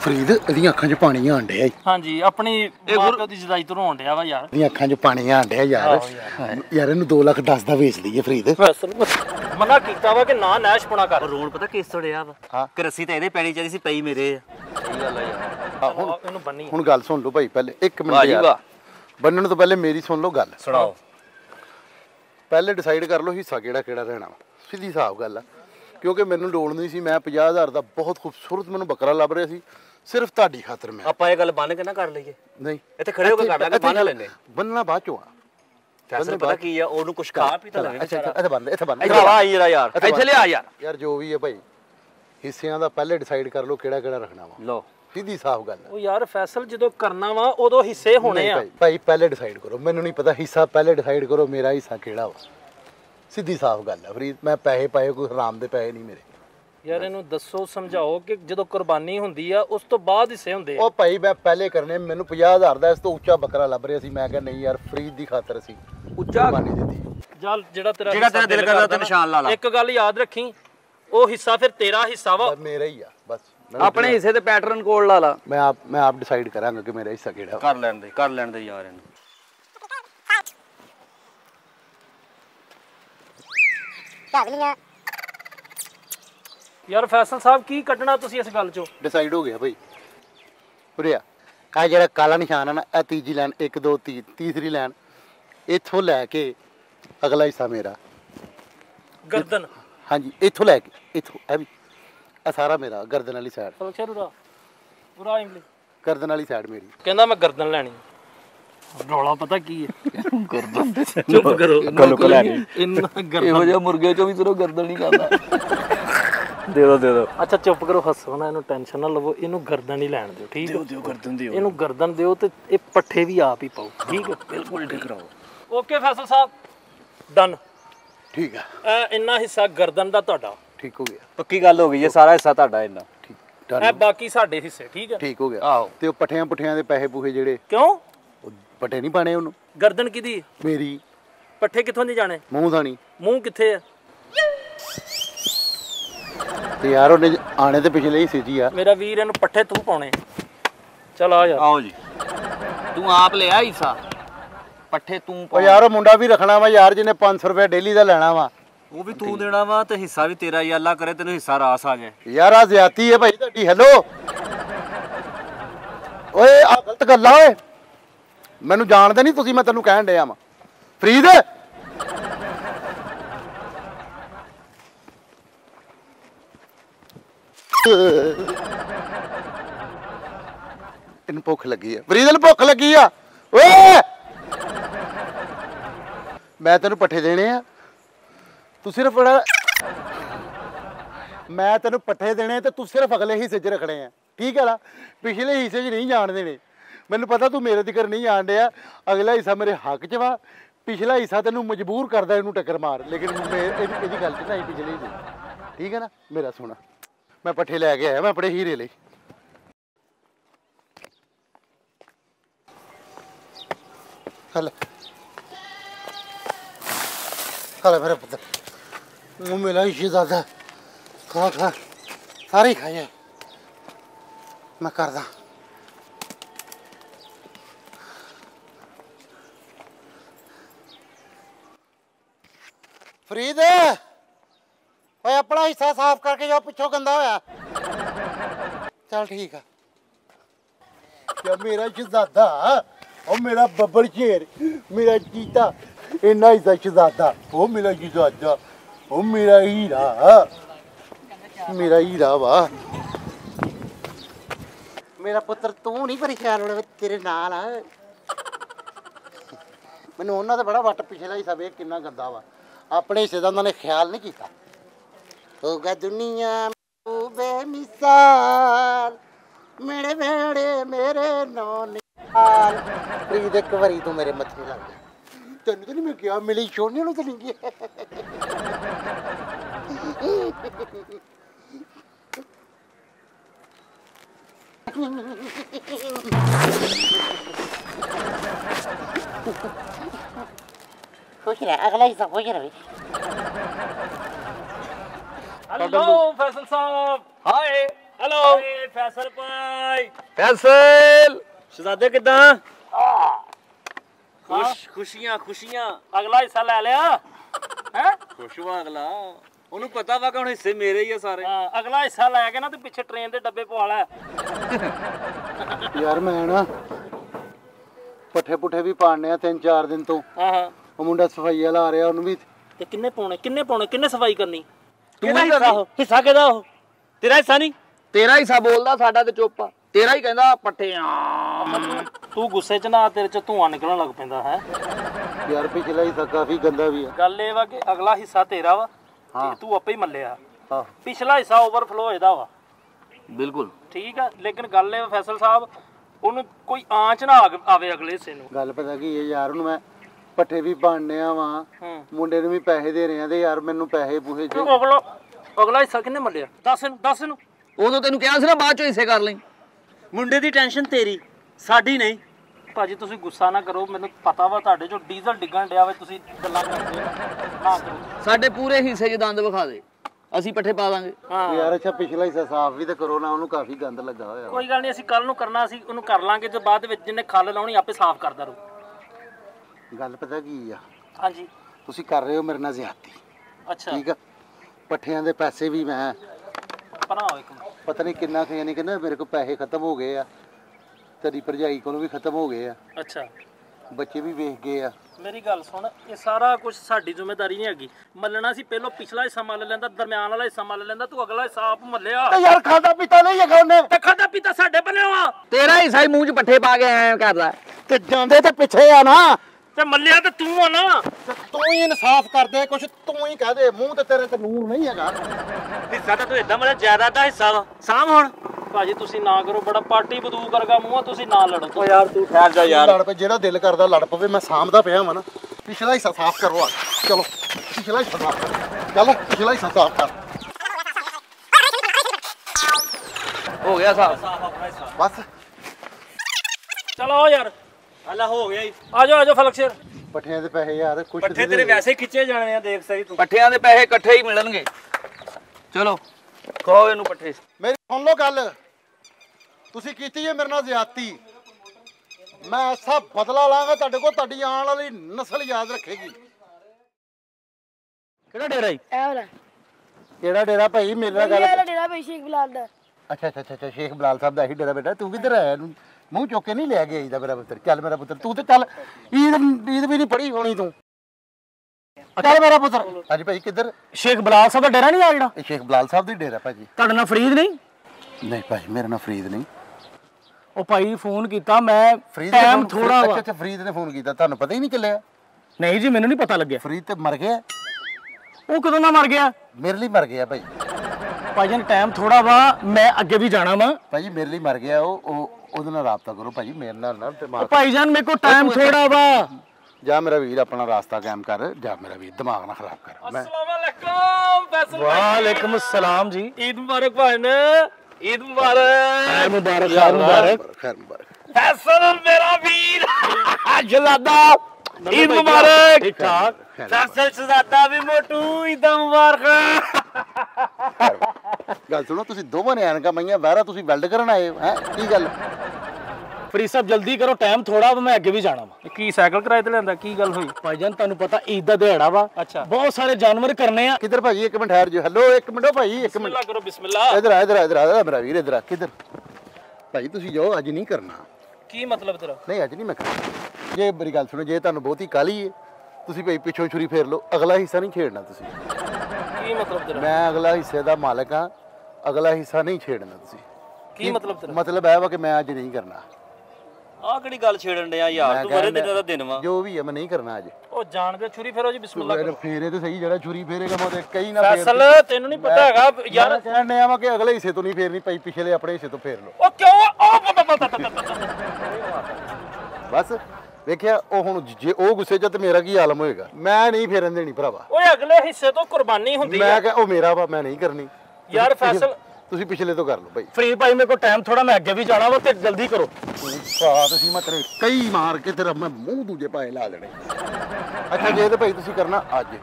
ਫਰੀਦ ਇਹਦੀਆਂ ਅੱਖਾਂ 'ਚ ਪਾਣੀ ਆਣ ਡਿਆ ਈ।
ਹਾਂਜੀ ਆਪਣੀ ਮਾਂ ਪਿਓ ਦੀ ਜਦਾਈ ਤੋਂ ਰੋਣ ਡਿਆ ਵਾ ਯਾਰ।
ਇਹਦੀਆਂ ਅੱਖਾਂ 'ਚ ਪਾਣੀ ਆਣ ਡਿਆ ਯਾਰ। ਯਾਰ। ਇਹਨੂੰ 2 ਲੱਖ 10 ਦਾ ਵੇਚ ਦਈਏ ਫਰੀਦ।
ਮਨਾ ਕੀਤਾ ਵਾ ਕਿ ਨਾ ਨੈਸ਼ਪੁਣਾ ਕਰ।
ਰੋਣ ਪਤਾ ਕਿਸ ਤੋੜਿਆ ਵਾ?
ਹਾਂ।
ਕਿ ਰੱਸੀ ਤਾਂ ਇਹਦੇ ਪੈਣੀ ਚਾਹੀਦੀ ਸੀ ਪਈ ਮੇਰੇ ਆ।
ਹੁਣ
ਇਹਨੂੰ ਬੰਨੀ।
ਹੁਣ ਗੱਲ ਸੁਣ ਲਓ ਭਾਈ ਪਹਿਲੇ 1
ਵਾਹ
ਮਿੰਟ
ਜੀ
ਯਾਰ।
ਵਾਹ।
ਬੰਨਣ ਤੋਂ ਪਹਿਲੇ ਮੇਰੀ ਸੁਣ ਲਓ ਗੱਲ।
ਸੁਣਾਓ।
ਪਹਿਲੇ ਡਿਸਾਈਡ ਕਰ ਲਓ ਹਿੱਸਾ ਕਿਹੜਾ ਕਿਹੜਾ ਰਹਿਣਾ ਸਿੱਧੀ ਹਿਸਾਬ ਗੱਲ ਆ। ਕਿਉਂਕਿ ਮੈਨੂੰ ਲੋੜ ਨਹੀਂ ਸੀ ਮੈਂ 50000 ਦਾ ਬਹੁਤ ਖੂਬਸੂਰਤ ਮੈਨੂੰ ਬੱਕਰਾ ਲੱਭ ਰਿਹਾ ਸੀ। ਸਿਰਫ ਤੁਹਾਡੀ ਖਾਤਰ ਮੈਂ।
ਆਪਾਂ ਇਹ ਗੱਲ ਬੰਨ ਕੇ ਨਾ ਕਰ ਲਈਏ।
ਨਹੀਂ।
ਇੱਥੇ ਖੜੇ ਹੋ ਕੇ ਕਰ ਲਾਂਗੇ ਬੰਨ ਲੈਨੇ
ਬੰਨਣਾ ਬਾਅਦ ਚੋਂ ਆ।
ਫੈਸਲਾ ਪਤਾ ਕੀ ਆ ਉਹਨੂੰ ਕੁਝ ਖਾ ਪੀ ਤਾਂ ਲਵੇ
ਅੱਛਾ ਇੱਥੇ ਬੰਨ ਇੱਥੇ ਬੰਨ
ਇੱਥੇ ਆ ਜਰਾ ਯਾਰ।
ਇੱਥੇ ਲਿਆ ਯਾਰ।
ਯਾਰ ਜੋ ਵੀ ਹੈ ਭਾਈ ਹਿੱਸਿਆਂ ਦਾ ਪਹਿਲੇ ਡਿਸਾਈਡ ਕਰ ਲਓ ਕਿਹੜਾ ਕਿਹੜਾ ਰੱਖਣਾ ਵਾ।
ਲੋ
ਸਿੱਧੀ ਸਾਫ਼ ਗੱਲ ਆ।
ਉਹ ਯਾਰ ਫੈਸਲ ਜਦੋਂ ਕਰਨਾ ਵਾ ਉਦੋਂ ਹਿੱਸੇ ਹੋਣੇ ਆ।
ਭਾਈ ਭਾਈ ਪਹਿਲੇ ਡਿਸਾਈਡ ਕਰੋ। ਮੈਨੂੰ ਨਹੀਂ ਪਤਾ ਹਿੱਸਾ ਪਹਿਲੇ ਡਿਸਾਈਡ ਕਰੋ ਮੇਰਾ ਹਿੱਸਾ ਕਿਹੜਾ ਵਾ। ਸਿੱਧੀ ਸਾਫ਼ ਗੱਲ ਹੈ ਫਰੀਦ ਮੈਂ ਪੈਸੇ ਪਾਏ ਕੋਈ ਹਰਾਮ ਦੇ ਪੈਸੇ ਨਹੀਂ ਮੇਰੇ।
ਯਾਰ ਇਹਨੂੰ ਦੱਸੋ ਸਮਝਾਓ ਕਿ ਜਦੋਂ ਕੁਰਬਾਨੀ ਹੁੰਦੀ ਆ ਉਸ ਤੋਂ ਬਾਅਦ ਹਿੱਸੇ ਹੁੰਦੇ ਆ।
ਉਹ ਭਾਈ ਮੈਂ ਪਹਿਲੇ ਕਰਨੇ ਮੈਨੂੰ 50000 ਦਾ ਇਸ ਤੋਂ ਉੱਚਾ ਬੱਕਰਾ ਲੱਭ ਰਿਹਾ ਸੀ। ਮੈਂ ਕਿਹਾ ਨਹੀਂ ਯਾਰ ਫਰੀਦ ਦੀ ਖਾਤਰ ਸੀ
ਉੱਚਾ?
ਕੁਰਬਾਨੀ ਦਿੱਤੀ।
ਚੱਲ ਜਿਹੜਾ ਤੇਰਾ
ਜਿਹੜਾ ਤੇਰਾ ਦਿਲ ਕਰਦਾ ਤੇ ਨਿਸ਼ਾਨ ਲਾ ਲਾ।
ਇੱਕ ਗੱਲ ਯਾਦ ਰੱਖੀ ਉਹ ਹਿੱਸਾ ਫਿਰ ਤੇਰਾ ਹਿੱਸਾ ਵਾ।
ਮੇਰਾ ਹੀ ਆ ਬਸ।
ਆਪਣੇ ਹਿੱਸੇ ਤੇ ਪੈਟਰਨ ਕੋਡ ਲਾ ਲਾ।
ਮੈਂ ਆਪ ਮੈਂ ਆਪ ਡਿਸਾਈਡ ਕਰਾਂਗਾ ਕਿ ਮੇਰਾ ਹਿੱਸਾ ਕਿਹੜਾ।
ਕਰ ਲੈਣ ਦੇ ਕਰ ਲੈਣ ਦੇ ਯਾਰ ਇਹਨੂੰ।
ਯਾਰ ਫੈਸਲ ਸਾਹਿਬ ਕੀ ਕੱਢਣਾ ਤੁਸੀਂ ਇਸ ਗੱਲ ਚੋਂ?
ਡਿਸਾਈਡ ਹੋ ਗਿਆ ਭਾਈ ਉਰਿਆ ਆ। ਜਿਹੜਾ ਕਾਲਾ ਨਿਸ਼ਾਨ ਹੈ ਨਾ ਇਹ ਤੀਜੀ ਲਾਈਨ 1 2 3 ਤੀਸਰੀ ਲਾਈਨ ਇੱਥੋਂ ਲੈ ਕੇ ਅਗਲਾ ਹਿੱਸਾ ਮੇਰਾ।
ਗਰਦਨ।
ਹਾਂਜੀ ਇੱਥੋਂ ਲੈ ਕੇ ਇੱਥੋਂ ਇਹ ਵੀ। ਆ ਸਾਰਾ ਮੇਰਾ ਗਰਦਨ ਵਾਲੀ ਸਾਈਡ
ਫਲਕਸ਼ਰ ਉਰਾ ਉਰਾ ਇੰਗਲਿਸ਼
ਗਰਦਨ ਵਾਲੀ ਸਾਈਡ ਮੇਰੀ।
ਕਹਿੰਦਾ ਮੈਂ ਗਰਦਨ ਲੈਣੀ। ਰੌਲਾ ਪਤਾ ਕੀ ਹੈ? ਗਰਦਨ ਚੁੱਪ ਕਰੋ।
ਲੁੱਕ ਲੈ ਗਈ।
ਇੰਨਾ
ਇਹੋ
ਗਰਦਨ
ਜਿਹਾ ਮੁਰਗੇ ਚੋਂ ਵੀ ਸਿਰੋਂ ਗਰਦਨ ਨਹੀਂ ਖਾਂਦਾ।
ਦੇ ਦੋ ਦੇ ਦੋ।
ਅੱਛਾ ਚੁੱਪ ਕਰੋ ਹੱਸੋ ਨਾ ਇਹਨੂੰ ਟੈਨਸ਼ਨ ਨਾ ਲਵੋ। ਇਹਨੂੰ ਗਰਦਨ ਹੀ ਲੈਣ ਦਿਓ ਠੀਕ ਹੈ?
ਦਿਓ ਗਰਦਨ ਦਿਓ।
ਇਹਨੂੰ ਗਰਦਨ ਦਿਓ ਤੇ ਇਹ ਪੱਠੇ ਵੀ ਆਪ ਹੀ ਪਾਓ ਠੀਕ ਹੈ?
ਬਿਲਕੁਲ ਠੀਕ ਕਰਾਓ
ਓਕੇ ਫੈਸਲ ਸਾਹਿਬ। ਡਨ
ਠੀਕ ਆ।
ਇਹ ਇੰਨਾ ਹਿੱਸਾ ਗਰਦਨ ਦਾ ਤੁਹਾਡਾ।
ਠੀਕ ਹੋ ਗਿਆ।
ਪੱਕੀ ਗੱਲ ਹੋ ਗਈ ਹੈ ਸਾਰਾ ਹਿੱਸਾ ਤੁਹਾਡਾ ਇੰਨਾ।
ਠੀਕ।
ਇਹ ਬਾਕੀ ਸਾਡੇ ਹਿੱਸੇ ਠੀਕ ਹੈ?
ਠੀਕ ਹੋ ਗਿਆ।
ਆਹੋ।
ਤੇ ਉਹ ਪੱਠਿਆਂ ਪੁੱਠਿਆਂ ਦੇ ਪੈਸੇ ਪੂਹੇ ਜਿਹੜੇ
ਕਿਉਂ?
ਉਹ ਪੱਠੇ ਨਹੀਂ ਪਾਣੇ ਉਹਨੂੰ।
ਗਰਦਨ ਕਿਹਦੀ
ਮੇਰੀ।
ਪੱਠੇ ਕਿੱਥੋਂ ਦੀ ਜਾਣੇ?
ਮੂੰਹ ਥਾਣੀ
ਮੂੰਹ ਕਿੱਥੇ ਹੈ?
ਤੇ ਯਾਰ ਉਹਨੇ ਆਣੇ ਤੇ ਪਿਛਲੇ ਹੀ ਆ।
ਮੇਰਾ ਵੀਰ ਇਹਨੂੰ ਪੱਠੇ ਤੂੰ ਪਾਉਣੇ। ਚਲ ਆ ਯਾਰ
ਆਓ ਜੀ।
ਤੂੰ ਆਪ ਲਿਆ ਹਿੱਸਾ। ਪੱਠੇ ਤੂੰ
ਉਹ ਯਾਰ ਉਹ ਮੁੰਡਾ ਵੀ ਰੱਖਣਾ ਵਾ ਯਾਰ ਜਿਹਨੇ 500 ਰੁਪਏ ਡੇਲੀ ਦਾ ਲੈਣਾ ਵਾ।
ਉਹ ਵੀ ਤੂੰ ਦੇਣਾ ਵਾ ਤੇ ਹਿੱਸਾ ਵੀ ਤੇਰਾ ਹੀ ਅੱਲਾ ਕਰੇ ਤੈਨੂੰ ਹਿੱਸਾ ਰਾਸ ਆ ਜਾਏ।
ਯਾਰ ਆ ਜ਼ਿਆਤੀ ਹੈ ਭਾਈ ਤੁਹਾਡੀ ਹੈਲੋ ਓਏ ਆ ਗਲਤ ਗੱਲ ਆ ਓਏ। ਮੈਨੂੰ ਜਾਣਦੇ ਨਹੀਂ ਤੁਸੀਂ ਮੈਂ ਤੈਨੂੰ ਕਹਿਣ ਡਿਆ ਵਾਂ। ਫਰੀਦ! ਇਹਨੂੰ ਭੁੱਖ ਲੱਗੀ ਆ। ਫਰੀਦ ਨੂੰ ਭੁੱਖ ਲੱਗੀ ਆ। ਓਏ! ਮੈਂ ਤੈਨੂੰ ਪੱਠੇ ਦੇਣੇ ਆ। ਤੂੰ ਸਿਰਫ ਬੜਾ ਮੈਂ ਤੈਨੂੰ ਪੱਠੇ ਦੇਣੇ ਤੇ ਤੂੰ ਸਿਰਫ ਅਗਲੇ ਹਿੱਸੇ 'ਚ ਰੱਖਣੇ ਆ। ਠੀਕ ਹੈ ਨਾ ਪਿਛਲੇ ਹਿੱਸੇ 'ਚ ਨਹੀਂ ਜਾਣ ਦੇਣੇ। ਮੈਨੂੰ ਪਤਾ ਤੂੰ ਮੇਰੇ ਜ਼ਿਕਰ ਨਹੀਂ ਆਣ ਡਿਆ। ਅਗਲਾ ਹਿੱਸਾ ਮੇਰੇ ਹੱਕ 'ਚ ਵਾ। ਪਿਛਲਾ ਹਿੱਸਾ ਤੈਨੂੰ ਮਜਬੂਰ ਕਰਦਾ ਇਹਨੂੰ ਟੱਕਰ ਮਾਰ। ਲੇਕਿਨ ਇਹਦੀ ਗੱਲ 'ਚ ਨਹੀਂ ਪਿਛਲੇ ਹਿੱਸੇ ਠੀਕ ਹੈ ਨਾ? ਮੇਰਾ ਸੁਣਾ। ਮੈਂ ਪੱਠੇ ਲੈ ਕੇ ਆਇਆ, ਮੈਂ ਆਪਣੇ ਹੀਰੇ ਲਈ। ਹਲ। ਹਲ ਮੇਰੇ ਪੁੱਤ। ਉਹ ਮੇਰਾ ਸ਼ਹਿਜ਼ਾਦਾ ਖਾ ਖਾ ਸਾਰੇ ਖਾਏ ਮੈਂ ਕਰਦਾ ਫਰੀਦ ਓਏ ਆਪਣਾ ਹਿੱਸਾ ਸਾਫ਼ ਕਰਕੇ ਜੋ ਪਿੱਛੋਂ ਗੰਦਾ ਹੋਇਆ ਚਲ ਠੀਕ ਆ ਯਾ ਮੇਰਾ ਸ਼ਹਿਜ਼ਾਦਾ ਉਹ ਮੇਰਾ ਬੱਬਲ ਸ਼ੇਰ ਮੇਰਾ ਚੀਤਾ ਇੰਨਾ ਹਿੱਸਾ ਸ਼ਹਿਜ਼ਾਦਾ ਉਹ ਮੇਰਾ ਸ਼ਹਿਜ਼ਾਦਾ ਉਹ ਮੇਰਾ ਹੀਰਾ। ਮੇਰਾ ਹੀਰਾ ਵਾ। ਮੇਰਾ ਪੁੱਤਰ ਤੂੰ ਨਹੀਂ ਪਰੇਸ਼ਾਨ ਹੋਣਾ ਤੇਰੇ ਨਾਲ ਆ। ਮੈਨੂੰ ਉਹਨਾਂ ਦਾ ਬੜਾ ਵੱਟ ਪਿਛਲਾ ਹਿੱਸਾ ਵੇਖ ਕਿੰਨਾ ਗੰਦਾ ਵਾ। ਆਪਣੇ ਹਿੱਸੇ ਦਾ ਉਹਨਾਂ ਨੇ ਖਿਆਲ ਨਹੀਂ ਕੀਤਾ। ਹੋਗਾ ਦੁਨੀਆ ਤੂੰ ਬੇਮਿਸਾਲ ਮੇਰੇ ਵੇੜੇ ਮੇਰੇ ਨੌ ਪ੍ਰੀਤ, ਇੱਕ ਵਾਰੀ ਤੂੰ ਮੇਰੇ ਮੱਥੇ ਲੱਗ ਜਾ ਤੈਨੂੰ ਤਾਂ ਨਹੀਂ ਮੈਂ ਕਿਹਾ ਮਿਲੀ ਛੋੜਨੇ ਨੂੰ ਤਾਂ ਨਹੀਂ ਗਿਆ ਖੁਸ਼ ਰਹਿ ਅਗਲਾ ਹਿੱਸਾ ਖੁਸ਼ ਰਵੇ
ਹੈਲੋ ਫੈਸਲ ਸਾਹਿਬ।
ਹਾਏ।
ਹੈਲੋ। ਫੈਸਲ ਭਾਈ।
ਫੈਸਲ।
ਸ਼ਹਜ਼ਾਦੇ ਕਿਦਾਂ? ਖੁਸ਼ ਖੁਸ਼ੀਆਂ ਖੁਸ਼ੀਆਂ।
ਅਗਲਾ ਹਿੱਸਾ ਲੈ ਲਿਆ। ਹੈ?
ਖੁਸ਼ ਵਾ ਅਗਲਾ। ਉਹਨੂੰ ਪਤਾ ਵਾ ਕਿ ਹੁਣ ਹਿੱਸੇ ਮੇਰੇ ਹੀ ਆ ਸਾਰੇ।
ਅਗਲਾ ਹਿੱਸਾ ਲੈ ਕੇ ਨਾ ਤੇ ਪਿੱਛੇ ਟ੍ਰੇਨ ਦੇ ਡੱਬੇ ਪਵਾ ਲੈ।
ਯਾਰ ਮੈਂ ਨਾ ਪੱਠੇ ਪੁੱਠੇ ਵੀ ਪਾਣਨੇ ਆ ਤਿੰਨ ਚਾਰ ਦਿਨ ਤੋਂ।
ਹਾਂ ਹਾਂ।
ਉਹ ਮੁੰਡਾ ਸਫ਼ਾਈ ਵਾਲਾ ਆ ਰਿਹਾ ਉਹਨੂੰ ਵੀ
ਤੇ ਕਿੰਨੇ ਪਾਉਣੇ ਕਿੰਨੇ ਪਾਉਣੇ ਕਿੰਨੇ ਸਫ਼ਾਈ ਕਰਨੀ?
ਤੂੰ ਹੀ ਕਰਨੀ?
ਹਿੱਸਾ ਕਿਹਦਾ ਉਹ? ਤੇਰਾ ਹਿੱਸਾ ਨਹੀਂ?
ਤੇਰਾ ਹਿੱਸਾ ਬੋਲਦਾ ਸਾਡਾ ਤੇ ਚੁੱਪ ਆ। ਤੇਰਾ ਹੀ ਕਹਿੰਦਾ ਪੱਠੇ ਆ।
ਤੂੰ ਗੁੱਸੇ 'ਚ ਨਾ ਤੇਰੇ 'ਚ ਧੂਆਂ ਨਿਕਲਣ ਲੱਗ ਪੈਂਦਾ ਹੈ।
ਯਾਰ ਪਿਛਲਾ ਹਿੱਸਾ ਕਾਫੀ ਗੰਦਾ ਵੀ ਆ।
ਗੱਲ ਇਹ ਵਾ ਕਿ ਅਗਲਾ ਹਿੱਸਾ ਤੇਰਾ ਵਾ
ਹਾਂ।
ਤੇ ਤੂੰ ਆਪੇ ਹੀ ਮੱਲਿਆ।
ਆਹ
ਪਿਛਲਾ ਹਿੱਸਾ ਓਵਰਫਲੋ ਇਹਦਾ ਵਾ।
ਬਿਲਕੁਲ।
ਠੀਕ ਆ ਲੇਕਿਨ ਗੱਲ ਇਹ ਫੈਸਲ ਸਾਹਿਬ ਉਹਨੂੰ ਕੋਈ ਆਂਚ ਨਾ ਆਵੇ ਅਗਲੇ ਹਿੱਸੇ ਨੂੰ।
ਗੱਲ ਪਤਾ ਕੀ ਹੈ ਯਾਰ ਉਹਨੂੰ ਮੈਂ ਪੱਠੇ ਵੀ ਪਾਣਨੇ ਆ ਵਾਂ।
ਹੂੰ।
ਮੁੰਡੇ ਨੂੰ ਵੀ ਪੈਸੇ ਦੇ ਰਹੇ ਆ ਤੇ ਯਾਰ ਮੈਨੂੰ ਪੈਸੇ ਪੂਸੇ ਚ
ਅਗਲਾ ਅਗਲਾ ਹਿੱਸਾ ਕਿੰਨੇ ਮੱਲਿਆ? ਦੱਸ ਇਹਨੂੰ ਦੱਸ ਇਹਨੂੰ।
ਉਦੋਂ ਤੈਨੂੰ ਕਿਹਾ ਸੀ ਨਾ ਬਾਅਦ ਚੋਂ ਹਿੱਸੇ ਕਰ ਲਈ।
ਮੁੰਡੇ ਦੀ ਟੈਨਸ਼ਨ ਤੇਰੀ ਸਾਡੀ ਨਹੀਂ। ਭਾਜੀ ਤੁਸੀਂ ਗੁੱਸਾ ਨਾ ਕਰੋ ਮੈਨੂੰ ਪਤਾ ਵਾ ਤੁਹਾਡੇ ਚੋਂ ਡੀਜ਼ਲ ਡਿੱਗਣ ਡਿਆ ਵੇ ਤੁਸੀਂ ਗੱਲਾਂ ਕਰਦੇ ਹੋ। ਨਾ ਕਰੋ।
ਸਾਡੇ ਪੂਰੇ ਹਿੱਸੇ 'ਚ ਦੰਦ ਵਿਖਾ ਦੇ। ਅਸੀਂ ਪੱਠੇ ਪਾ ਦਾਂਗੇ।
ਹਾਂ।
ਯਾਰ ਅੱਛਾ ਪਿਛਲਾ ਹਿੱਸਾ ਸਾਫ਼ ਵੀ ਤੇ ਕਰੋ ਨਾ ਉਹਨੂੰ ਕਾਫੀ ਗੰਦ ਲੱਗਾ ਹੋਇਆ।
ਕੋਈ ਗੱਲ ਨਹੀਂ ਅਸੀਂ ਕੱਲ ਨੂੰ ਕਰਨਾ ਅਸੀਂ ਉਹਨੂੰ ਕਰ ਲਾਂਗੇ ਤੇ ਬਾਅਦ ਵਿੱਚ ਜਿਹਨੇ ਖੱਲ ਲਾਉਣੀ ਆਪੇ ਸਾਫ਼ ਕਰਦਾ ਰਹੂ।
ਗੱਲ ਪਤਾ ਕੀ ਆ?
ਹਾਂਜੀ।
ਤੁਸੀਂ ਕਰ ਰਹੇ ਹੋ ਮੇਰੇ ਨਾਲ ਜ਼ਿਆਦਤੀ
ਅੱਛਾ।
ਠੀਕ ਆ? ਪੱਠਿਆਂ ਦੇ ਪੈਸੇ ਵੀ ਮੈਂ
ਪਰਾਂ ਹੋ ਇੱਕ ਮਿੰਟ।
ਪਤਾ ਨਹੀਂ ਕਿੰਨਾ ਕੁ ਯਾਨੀ ਕਿ ਨਾ ਮੇਰੇ ਕੋਲ ਪੈਸੇ ਖਤਮ ਹੋ ਗਏ ਆ। ਤੇਰੀ ਭਰਜਾਈ ਕੋਲੋਂ ਵੀ ਖਤਮ ਹੋ ਗਏ ਆ।
ਅੱਛਾ।
ਬੱਚੇ ਵੀ ਵੇਖ ਗਏ ਆ।
ਮੇਰੀ ਗੱਲ ਸੁਣ ਇਹ ਸਾਰਾ ਕੁਝ ਸਾਡੀ ਜ਼ਿੰਮੇਵਾਰੀ ਨਹੀਂ ਹੈਗੀ। ਮੱਲਣਾ ਸੀ ਪਹਿਲਾਂ ਪਿਛਲਾ ਹਿੱਸਾ ਮੱਲ ਲੈਂਦਾ ਦਰਮਿਆਨ ਵਾਲਾ ਹਿੱਸਾ ਮੱਲ ਲੈਂਦਾ ਤੂੰ ਅਗਲਾ ਹਿੱਸਾ ਆਪ ਮੱਲਿਆ।
ਤੇ ਯਾਰ ਖਾਦਾ ਪੀਤਾ ਨਹੀਂ ਹੈਗਾ ਉਹਨੇ।
ਤੇ ਖਾਦਾ ਪੀਤਾ ਸਾਡੇ ਬੰਨਿਓ ਆ।
ਤੇਰਾ ਹਿੱਸਾ ਹੀ ਮੂੰਹ 'ਚ ਪੱਠੇ ਪਾ ਕੇ ਐਂ ਕਰਦਾ।
ਤੇ ਜਾਂਦੇ ਤੇ ਪਿੱਛੇ ਆ ਨਾ।
ਤੇ ਮੱਲਿਆ ਤੇ ਤੂੰ ਆ ਨਾ।
ਤੇ ਹੀ ਇਨਸਾਫ ਕਰ ਦੇ ਕੁਛ ਤੂੰ ਹੀ ਕਹਿ ਦੇ। ਮੂੰਹ ਤੇ ਤੇਰੇ ਤੇ ਨੂਰ ਨਹੀਂ ਹੈਗਾ।
ਹਿੱਸਾ ਤਾਂ ਤੂੰ ਇਦਾਂ ਮਤਲਬ ਜਾਇਦਾਦ ਦਾ ਹਿੱਸਾ ਵਾ। ਸਾਂਭ ਹੁਣ। ਭਾਜੀ ਤੁਸੀਂ ਨਾ ਕਰੋ ਬੜਾ ਪਾਰਟੀ ਬਦੂ ਕਰਗਾ ਮੂੰਹ ਤੁਸੀਂ ਨਾ ਲੜੋ। ਓ ਯਾਰ ਤੂੰ ਠਹਿਰ ਜਾ
ਲੜ ਪਏ ਜਿਹੜਾ ਦਿਲ ਕਰਦਾ ਲੜ ਪਵੇ ਮੈਂ ਸਾਂਭਦਾ ਪਿਆ ਵਾਂ ਨਾ। ਪਿਛਲਾ ਹਿੱਸਾ ਸਾਫ਼ ਕਰੋ ਆ। ਚਲੋ ਪਿਛਲਾ ਹਿੱਸਾ ਸਾਫ਼ ਕਰ। ਚਲੋ ਪਿਛਲਾ ਹਿੱਸਾ ਸਾਫ਼ ਕਰ।
ਹੋ ਗਿਆ ਸਾਹਿਬ
ਬਸ।
ਚਲੋ ਯਾਰ। ਹਲਾ ਹੋ ਗਿਆ ਜੀ। ਆ ਜਾਓ ਆ ਜਾਓ ਫਲਕ ਸ਼ੇਰ।
ਪੱਠਿਆਂ ਦੇ ਪੈਸੇ ਯਾਰ ਕੁਛ
ਪੱਠੇ ਤੇਰੇ ਵੈਸੇ ਹੀ ਖਿੱਚੇ ਜਾਣੇ ਆ ਦੇਖ ਸਹੀ ਤੂੰ।
ਪੱਠਿਆਂ ਦੇ ਪੈਸੇ ਇਕੱਠੇ ਹੀ ਮਿਲਣਗੇ। ਚਲੋ ਖਾਓ ਇਹਨੂੰ ਪੱਠੇ।
ਮੇਰੀ ਸੁਣ ਲਓ ਗੱਲ। ਤੁਸੀਂ ਕੀਤੀ ਹੈ ਮੇਰੇ ਨਾਲ ਜ਼ਿਆਦਤੀ। ਮੈਂ ਐਸਾ ਬਦਲਾ ਲਾਂਗਾ ਤੁਹਾਡੇ ਕੋਲ ਤੁਹਾਡੀ ਆਉਣ ਵਾਲੀ ਨਸਲ ਯਾਦ ਰੱਖੇਗੀ।
ਕਿਹੜਾ ਡੇਰਾ ਜੀ?
ਇਹ ਵਾਲਾ।
ਕਿਹੜਾ ਡੇਰਾ ਭਾਈ? ਮੇਰੇ ਨਾਲ
ਇਹ
ਗੱਲ
ਵਾਲਾ ਡੇਰਾ ਭਾਈ ਸ਼ੇਖ ਬਲਾਲ ਦਾ।
ਅੱਛਾ ਅੱਛਾ ਅੱਛਾ, ਅੱਛਾ ਸ਼ੇਖ ਬਲਾਲ ਸਾਹਿਬ ਦਾ ਹੀ ਡੇਰਾ ਬੇਟਾ। ਤੂੰ ਕਿੱਧਰ ਆਇਆ ਨੂੰ ਮੂੰਹ ਚੁੱਕ ਕੇ ਨਹੀਂ ਲੈ ਗਿਆ ਇਹਦਾ ਮੇਰਾ ਪੁੱਤਰ। ਚੱਲ ਮੇਰਾ ਪੁੱਤਰ ਤੂੰ ਤੇ ਚੱਲ। ਈਦ ਈਦ ਵੀ ਨਹੀਂ ਪੜੀ ਹੋਣੀ ਤੂੰ। ਚੱਲ ਮੇਰਾ ਪੁੱਤਰ। ਹਾਂਜੀ ਭਾਈ ਕਿੱਧਰ?
ਸ਼ੇਖ ਬਲਾਲ ਸਾਹਿਬ ਦਾ ਡੇਰਾ ਨਹੀਂ ਆ ਜਿਹੜਾ?
ਇਹ ਸ਼ੇਖ ਬਲਾਲ ਸਾਹਿਬ ਦਾ ਹੀ ਡੇਰਾ ਭਾਜੀ।
ਤੁਹਾਡਾ ਨਾਂ ਫਰੀਦ ਨਹੀਂ?
ਨਹੀਂ ਭਾਈ ਮੇਰਾ ਨਾਮ ਫਰੀਦ ਨਹੀਂ।
ਉਹ ਭਾਈ ਫੋਨ ਕੀਤਾ ਮੈਂ
ਨੇ
ਟਾਈਮ ਥੋੜਾ
ਅੱਛਾ
ਵਾ।
ਅੱਛਾ ਫਰੀਦ ਨੇ ਫੋਨ ਕੀਤਾ। ਤੁਹਾਨੂੰ ਪਤਾ ਹੀ ਨਹੀਂ ਚੱਲਿਆ।
ਨਹੀਂ ਜੀ ਮੈਨੂੰ ਨਹੀਂ ਪਤਾ ਲੱਗਿਆ।
ਫਰੀਦ ਤੇ ਮਰ ਗਿਆ।
ਉਹ ਕਦੋਂ ਦਾ ਮਰ ਗਿਆ?
ਮੇਰੇ ਲਈ ਮਰ ਗਿਆ ਭਾਈ।
ਭਾਈ ਜਾਨ ਟਾਈਮ ਥੋੜਾ ਵਾ ਮੈਂ ਅੱਗੇ ਵੀ ਜਾਣਾ ਵਾ।
ਭਾਜੀ ਮੇਰੇ ਲਈ ਮਰ ਗਿਆ ਉਹ ਉਹ ਉਹਦੇ ਨਾਲ ਰਾਬਤਾ ਕਰੋ ਭਾਜੀ ਮੇਰੇ ਨਾਲ ਨਾ ਦਿਮਾਗ
ਭਾਈ ਜਾਨ ਮੇਰੇ ਕੋਲ ਟਾਈਮ ਥੋੜਾ ਵਾ।
ਜਾ ਮੇਰਾ ਵੀਰ ਆਪਣਾ ਰਾਸਤਾ ਕਾਇਮ ਕਰ ਜਾ ਮੇਰਾ ਵੀਰ ਦਿਮਾਗ ਨਾ ਖਰਾਬ ਕਰ। ਮੈਂ
ਅਸਲਾਮੁਅਲੈਕਮ ਫੈਸਲ ਵਾਲੇਕਮ ਅਸਲਾਮ ਜੀ। ਈਦ ਮੁਬਾਰਕ ਭਾਈ ਨੇ ਈਦ ਮੁਬਾਰਕ। ਮੁਬਾਰਕ
ਖੈਰ ਮੁਬਾਰਕ। ਖੈਰ ਮੁਬਾਰਕ।
ਫੈਸਲ ਮੇਰਾ ਵੀਰ। ਜਲਾਦਾ ਈਦ ਮੁਬਾਰਕ।
ਠੀਕ ਠਾਕ।
ਫੈਸਲ ਸ਼ਹਜ਼ਾਦਾ ਵੀ ਮੋਟੂ ਈਦ ਮੁਬਾਰਕ।
ਗੱਲ ਸੁਣੋ ਤੁਸੀਂ ਦੋਵਾਂ ਨੇ ਐਨਕਾਂ ਮਈਆਂ ਬਾਹਰਾ ਤੁਸੀਂ ਵੈਲਡ ਕਰਨ ਆਏ ਹੋ ਹੈ? ਕੀ ਗੱਲ?
ਫਰੀਦ ਸਾਹਿਬ ਜਲਦੀ ਕਰੋ ਟਾਈਮ ਥੋੜਾ ਵਾ ਮੈਂ ਅੱਗੇ ਵੀ ਜਾਣਾ ਵਾ। ਕੀ ਸਾਈਕਲ ਕਿਰਾਏ ਤੇ ਲੈਂਦਾ ਕੀ ਗੱਲ ਹੋਈ? ਭਾਈ ਜਾਨ ਤੁਹਾਨੂੰ ਪਤਾ ਈਦ ਦਾ ਦਿਹਾੜਾ ਵਾ। ਅੱਛਾ। ਬਹੁਤ ਸਾਰੇ ਜਾਨਵਰ ਕਰਨੇ ਆ।
ਕਿੱਧਰ ਭਾਜੀ ਇੱਕ ਮਿੰਟ ਠਹਿਰ ਜਾਓ। ਹੈਲੋ ਇੱਕ ਮਿੰਟ ਭਾਈ ਇੱਕ ਮਿੰਟ।
ਕਰੋ ਬਿਸਮਿਲ੍ਲਾ।
ਇਧਰ ਆ ਇਧਰ ਆ ਇਧਰ ਆ ਮੇਰਾ ਵੀਰ ਇਧਰ ਆ ਕਿੱਧਰ? ਭਾਈ ਤੁਸੀਂ ਜਾਓ ਅੱਜ ਨਹੀਂ ਕਰਨਾ।
ਕੀ ਮਤਲਬ ਤੇਰਾ?
ਨਹੀਂ ਅੱਜ ਨਹੀਂ ਮੈਂ ਕਰਨਾ। ਜੇ ਮੇਰੀ ਗੱਲ ਸੁਣੋ ਜੇ ਤੁਹਾਨੂੰ ਬਹੁਤੀ ਕਾਲੀ ਹੈ ਤੁਸੀਂ ਭਾਈ ਪਿੱਛੋਂ ਛੁਰੀ ਫੇਰ ਲਓ। ਅਗਲਾ ਹਿੱਸਾ ਨਹੀਂ ਛੇੜਨਾ ਤੁਸੀਂ।
ਕੀ ਮਤਲਬ ਤੇਰਾ?
ਮੈਂ ਅਗਲਾ ਹਿੱਸੇ ਦਾ ਮਾਲਕ ਹਾਂ ਅਗਲਾ ਹਿੱਸਾ ਨਹੀਂ ਛੇੜਨਾ ਤੁਸੀਂ।
ਕੀ ਮਤਲਬ ਤੇਰਾ?
ਮਤਲਬ ਇਹ ਵਾ ਕਿ ਮੈਂ ਅੱਜ ਨਹੀਂ ਕਰਨਾ।
ਆਹ ਕਿਹੜੀ ਗੱਲ ਛੇੜਨ ਡਿਆ ਯਾਰ?
ਮੈਂ
ਤੂੰ ਬਰੇ ਦਿਨਾਂ ਦਾ ਦਿਨ ਵਾ।
ਜੋ ਵੀ ਹੈ ਮੈਂ ਨਹੀਂ ਕਰਨਾ ਅੱਜ।
ਉਹ ਜਾਣ ਕੇ ਛੁਰੀ ਫੇਰੋ ਜੀ ਬਿਸਮਿਲ੍ਲਾ
ਫਿਰ ਫੇਰੇ ਤੇ ਸਹੀ ਜਿਹੜਾ ਛੁਰੀ ਫੇਰੇਗਾ ਮੈਂ ਤੇ ਕਈ ਨਾ ਫੇਰ
ਫੈਸਲ ਤੈਨੂੰ ਨਹੀਂ ਪਤਾ ਹੈਗਾ
ਯਾਰ ਕਹਿਣ ਡਿਆ ਵਾ ਕਿ ਅਗਲੇ ਹਿੱਸੇ ਤੋਂ ਨਹੀਂ ਫੇਰਨੀ ਪਈ ਪਿਛਲੇ ਆਪਣੇ ਹਿੱਸੇ ਤੋਂ ਫੇਰ ਲਓ।
ਉਹ ਕਿਉਂ? ਉਹ
ਬਸ ਵੇਖਿਆ ਉਹ ਹੁਣ ਜੇ ਉਹ ਗੁੱਸੇ 'ਚ ਤੇ ਮੇਰਾ ਕੀ ਆਲਮ ਹੋਏਗਾ? ਮੈਂ ਨਹੀਂ ਫੇਰਨ ਦੇਣੀ ਭਰਾਵਾ।
ਓਏ ਅਗਲੇ ਹਿੱਸੇ ਤੋਂ ਕੁਰਬਾਨੀ ਹੁੰਦੀ
ਮੈਂ
ਹੈ
ਕਹਾਂ ਉਹ ਮੇਰਾ ਵਾ ਮੈਂ ਨਹੀਂ ਕਰਨੀ।
ਯਾਰ ਫੈਸਲ-
ਤੁਸੀਂ ਪਿਛਲੇ ਤੋਂ ਕਰ ਲਓ ਭਾਈ
ਫਰੀਦ ਭਾਈ ਮੇਰੇ ਕੋਲ ਟਾਈਮ ਥੋੜਾ ਮੈਂ ਅੱਗੇ ਵੀ ਜਾਣਾ ਵਾ ਤੇ ਜਲਦੀ ਕਰੋ।
ਭਰਾ ਤੁਸੀਂ ਮੈਂ ਤੇਰੇ ਕਈ ਮਾਰ ਕੇ ਤੇਰਾ ਮੈਂ ਮੂੰਹ ਦੂਜੇ ਪਾਸੇ ਲਾ ਦੇਣੇ ਅੱਛਾ ਜੇ ਤੇ ਭਾਈ ਤੁਸੀਂ ਕਰਨਾ ਅੱਜ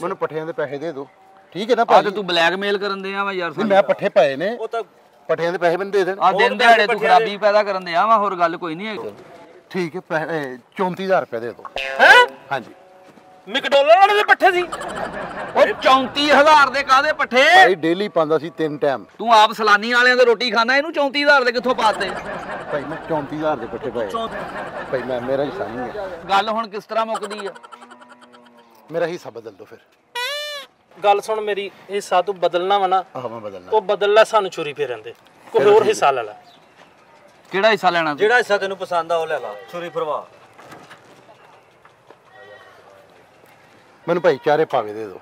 ਮੈਨੂੰ ਪੱਠਿਆਂ ਦੇ ਪੈਸੇ ਦੇ ਦਿਓ। ਠੀਕ ਹੈ ਨਾ
ਆ
ਭਾਜੀ
ਤੇ ਬਲੈਕਮੇਲ ਕਰਨ ਦੇ ਆ ਵਾ ਯਾਰ
ਮੈਂ ਪੱਠੇ ਪਏ ਨੇ।
ਉਹ ਤਾਂ
ਪੱਠਿਆਂ ਦੇ ਪੈਸੇ ਮੈਨੂੰ ਦੇ ਦੇਣ
ਆ ਦਿਨ ਦਿਹਾੜੇ ਤੂੰ ਖਰਾਬੀ ਪੈਦਾ ਕਰਨ ਦੇ ਆ ਵਾ ਹੋਰ ਗੱਲ ਕੋਈ ਨਹੀਂ ਹੈ
ਠੀਕ ਹੈ ਪੈਸੇ- ਇਹ 34000 ਰੁਪਏ ਦੇ ਦਿਓ।
ਹੈ?
ਹਾਂਜੀ।
ਮੈਕਡੋਨਲਡ ਵਾਲੇ ਦੇ ਪੱਠੇ ਸੀ।
ਉਹ 34000 ਦੇ ਕਾਦੇ ਪੱਠੇ?
ਭਾਈ ਡੇਲੀ ਪਾਉਂਦਾ ਸੀ ਤਿੰਨ ਟਾਈਮ
ਤੂੰ ਆਪ ਸਲਾਨੀ ਵਾਲਿਆਂ ਦੇ ਰੋਟੀ ਖਾਣਾ ਇਹਨੂੰ 34000 ਦੇ ਕਿੱਥੋਂ ਪਾਤੇ?
ਭਾਈ ਮੈਂ 34000 ਦੇ ਪੱਠੇ ਪਾਏ। ਭਾਈ ਮੈਂ ਮੇਰਾ ਹਿੱਸਾ ਨਹੀਂ ਹੈ।
ਗੱਲ ਹੁਣ ਕਿਸ ਤਰ੍ਹਾਂ ਮੁੱਕਦੀ ਆ?
ਮੇਰਾ ਹਿੱਸਾ ਬਦਲ ਦਿਓ ਫਿਰ।
ਗੱਲ ਸੁਣ ਮੇਰੀ ਹਿੱਸਾ ਤੂੰ ਬਦਲਣਾ ਵਾ ਨਾ
ਆਹ ਮੈਂ ਬਦਲਣਾ।
ਉਹ ਬਦਲ ਲੈ ਸਾਨੂੰ ਛੁਰੀ ਫੇਰਨ ਦੇ ਕੋਈ ਹੋਰ ਹਿੱਸਾ ਲੈ ਲੈ।
ਕਿਹੜਾ ਹਿੱਸਾ ਲੈਣਾ
ਜਿਹੜਾ ਹਿੱਸਾ ਤੈਨੂੰ ਪਸੰਦ ਆ ਉਹ ਲੈ ਲਾ। ਛੁਰੀ ਫਰਵਾ।
ਮੈਨੂੰ ਭਾਈ ਚਾਰੇ ਪਾਵੇ ਦੇ ਦਿਓ।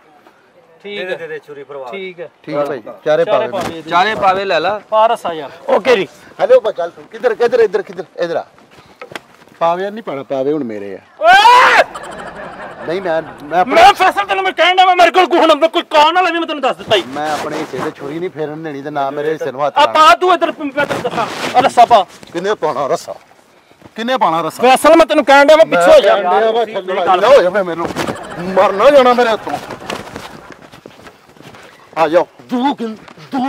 ਠੀਕ ਹੈ।
ਦੇ ਦੇ ਛੁਰੀ ਫਰਵਾ
ਠੀਕ ਹੈ।
ਠੀਕ ਹੈ ਭਾਈ ਚਾਰੇ ਪਾਵੇ
ਚਾਰੇ ਪਾਵੇ ਲੈ ਲਾ।
ਪਾਰਸ ਆ ਯਾਰ। ਓਕੇ ਜੀ।
ਹੈਲੋ ਬਾ ਚੱਲ ਤੂੰ। ਕਿੱਧਰ ਕਿੱਧਰ ਇੱਧਰ ਕਿੱਧਰ ਇੱਧਰ ਆ। ਪਾਵੇ ਨਹੀਂ ਪਾਣਾ ਪਾਵੇ ਹੁਣ ਮੇਰੇ ਆ।
ਓਏ!
ਨਹੀਂ ਮੈਂ ਮੈਂ ਆਪਣੇ
ਮੈਂ ਫੈਸਲ ਤੈਨੂੰ ਮੈਂ ਕਹਿਣ ਦਾ ਮੇਰੇ ਕੋਲ ਕੋਈ ਨੰਬਰ ਕੋਈ ਕਾਨ ਵਾਲਾ ਵੀ ਮੈਂ ਤੈਨੂੰ ਦੱਸ ਦਿੱਤਾ ਹੀ
ਮੈਂ ਆਪਣੇ ਹਿੱਸੇ ਤੇ ਛੁਰੀ ਨਹੀਂ ਫੇਰਨ ਦੇਣੀ ਤੇ ਨਾ ਮੇਰੇ ਹਿੱਸੇ ਨੂੰ ਹੱਥ
ਆ ਪਾ ਤੂੰ ਇਧਰ ਮੈਂ ਤੈਨੂੰ ਦੱਸਾਂ ਆ ਰੱਸਾ ਪਾ।
ਕਿੰਨੇ ਪਾਣਾ ਰੱਸਾ? ਕਿੰਨੇ ਪਾਣਾ ਰੱਸਾ?
ਫੈਸਲ ਮੈਂ ਤੈਨੂੰ ਕਹਿਣ ਦਾ ਮੈਂ ਪਿੱਛੇ ਹੋ ਜਾ।
ਹੋ ਜਾਵੇ ਮੈਨੂੰ ਮਰ ਨਾ ਜਾਣਾ ਮੇਰੇ ਹੱਥੋਂ। ਆ ਜਾਓ। ਦੂ ਕਿਨ ਦੂ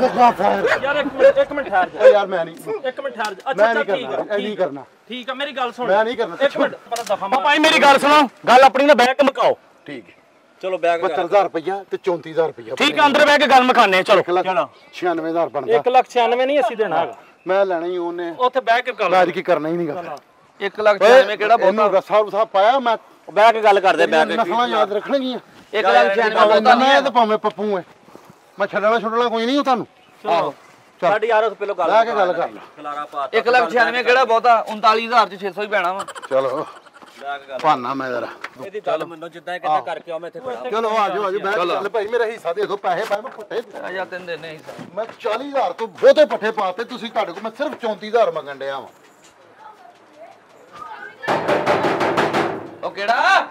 ਲਗਾ ਫਾਇਰ
ਯਾਰ ਇੱਕ ਮਿੰਟ ਇੱਕ ਮਿੰਟ ਠਹਿਰ
ਓ ਯਾਰ ਮੈਂ ਨਹੀਂ।
ਜਾ ਇੱਕ ਮਿੰਟ ਠਹਿਰ ਜਾ। ਅੱਛਾ
ਮੈਂ ਨਹੀਂ
ਅੱਛਾ ਠੀਕ
ਕਰਨਾ।
ਹੈ
ਇਹ ਨਹੀਂ ਕਰਨਾ।
ਠੀਕ ਹੈ ਮੇਰੀ ਗੱਲ ਸੁਣ।
ਮੈਂ ਨਹੀਂ ਕਰਨਾ।
ਇੱਕ ਮਿੰਟ ਪਰ ਦਫਾ ਭਾਈ ਮੇਰੀ ਗੱਲ ਸੁਣੋ। ਗੱਲ ਆਪਣੀ ਨਾ ਬਹਿ ਕੇ ਮੁਕਾਓ।
ਠੀਕ ਹੈ।
ਚਲੋ ਬੈਗ
72000 ਰੁਪਇਆ ਤੇ 34000 ਰੁਪਇਆ
ਠੀਕ ਹੈ ਅੰਦਰ ਬਹਿ ਕੇ ਗੱਲ ਮੁਕਾਨੇ ਚਲੋ।
96000 ਬਣਦਾ।
1 ਲੱਖ 96 ਨਹੀਂ ਅਸੀਂ ਦੇਣਾ ਹੈਗਾ।
ਮੈਂ ਲੈਣਾ ਹੀ ਉਹਨੇ।
ਉੱਥੇ ਬਹਿ ਕੇ ਗੱਲ
ਮੈਂ ਅੱਜ ਕੀ ਕਰਨਾ ਹੀ ਨਹੀਂ ਕਰਨਾ
1 ਲੱਖ 96 ਕਿਹੜਾ
ਇਹਨੂੰ
ਬਹੁਤਾ?
ਰੱਸਾ ਰੁਸਾ ਪਾਇਆ ਮੈਂ
ਬਹਿ ਕੇ ਗੱਲ ਕਰਦੇ ਬਹਿ ਕੇ
ਨਸਲਾਂ ਯਾਦ ਰੱਖਣਗੀਆਂ।
1 ਲੱਖ 96
ਭਾਵੇਂ
ਬਹੁਤਾ
ਨੰਨਾ
ਨਹੀਂ
ਹੈ ਤੇ ਭਾਵੇਂ ਪੱਪੂ ਹੈ ਮੈਂ ਛੱਡਣਾ ਛੁੱਟਣਾ ਕੋਈ ਨਹੀਂ ਉਹ ਤੁਹਾਨੂੰ। ਆਹੋ ਚੱਲ।
ਸਾਡੀ ਯਾਰ ਉਸ ਪਹਿਲਾਂ ਗੱਲ
ਬਹਿ ਕੇ ਗੱਲ ਕਰ ਲੈ।
ਖਲਾਰਾ ਪਾ
1 ਲੱਖ 96 ਕਿਹੜਾ ਬਹੁਤਾ? 39000 ਚ 600 ਹੀ ਪੈਣਾ ਵਾ।
ਚਲੋ ਭਾਨਾ ਮੈਂ ਜ਼ਰਾ।
ਇਹਦੀ ਗੱਲ ਮੰਨੋ ਜਿੱਦਾਂ ਇਹ ਕਹਿੰਦਾ ਕਰਕੇ ਆ ਮੈਂ ਇੱਥੇ
ਚਲੋ ਆ ਜਾਓ ਆ ਜਾਓ ਬਹਿ ਕੇ ਚੱਲ। ਭਾਈ ਮੇਰਾ ਹਿੱਸਾ ਦੇ ਦਿਓ ਪੈਸੇ ਪਾਏ ਮੈਂ ਪੱਠੇ
ਜਾਂ ਤਿੰਨ ਦਿਨ ਨਹੀਂ
ਮੈਂ 40000 ਤੋਂ ਬਹੁਤੇ ਪੱਠੇ ਪਾਤੇ ਤੁਸੀਂ ਤੁਹਾਡੇ ਕੋਲ ਮੈਂ ਸਿਰਫ 34000 ਮੰਗਣ ਡਿਆ ਵਾਂ।
ਉਹ ਕਿਹੜਾ?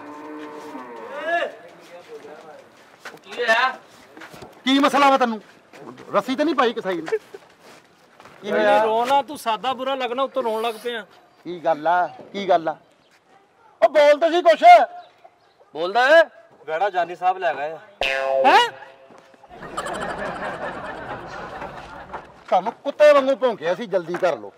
ਕੀ ਮਸਲਾ ਵਾ ਤੈਨੂੰ? ਰੱਸੀ ਤੇ ਨਹੀਂ ਪਾਈ ਕਸਾਈ ਨੇ? ਕੀ
ਨਹੀਂ ਰੋਣਾ ਤੂੰ ਸਾਦਾ ਬੁਰਾ ਲੱਗਣਾ ਉੱਤੋਂ ਰੋਣ ਲੱਗ ਪਿਆ।
ਕੀ ਗੱਲ ਆ? ਕੀ ਗੱਲ ਆ? ਉਹ ਬੋਲ ਤਾਂ ਸੀ ਕੁਛ।
ਬੋਲਦਾ ਹੈ
ਗੜਾ ਜਾਨੀ ਸਾਹਿਬ ਲੈ ਗਏ।
ਹੈ?
ਤੁਹਾਨੂੰ ਕੁੱਤੇ ਵਾਂਗੂ ਭੌਂਕਿਆ ਸੀ ਜਲਦੀ ਕਰ ਲੋ